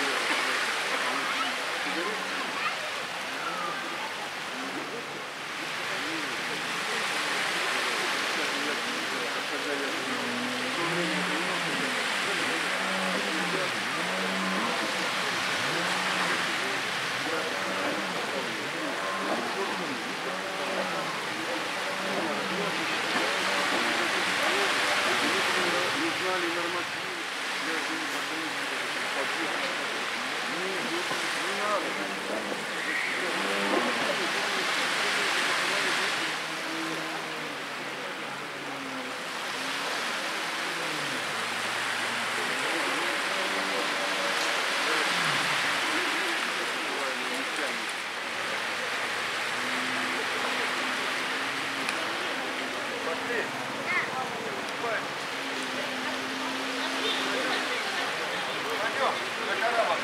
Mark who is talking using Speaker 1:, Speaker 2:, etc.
Speaker 1: Yeah.
Speaker 2: だから私。